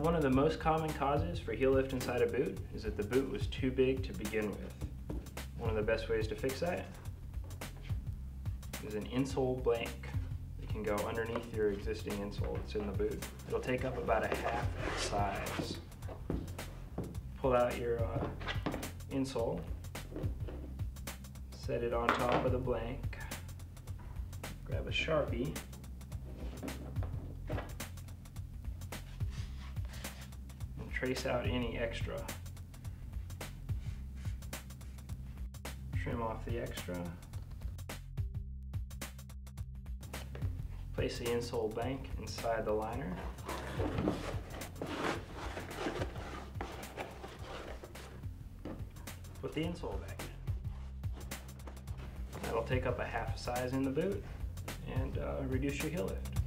One of the most common causes for heel lift inside a boot is that the boot was too big to begin with. One of the best ways to fix that is an insole blank that can go underneath your existing insole that's in the boot. It'll take up about a half size. Pull out your uh, insole, set it on top of the blank, grab a Sharpie, trace out any extra. Trim off the extra. Place the insole blank inside the liner. Put the insole back in. That'll take up a half size in the boot and uh, reduce your heel lift.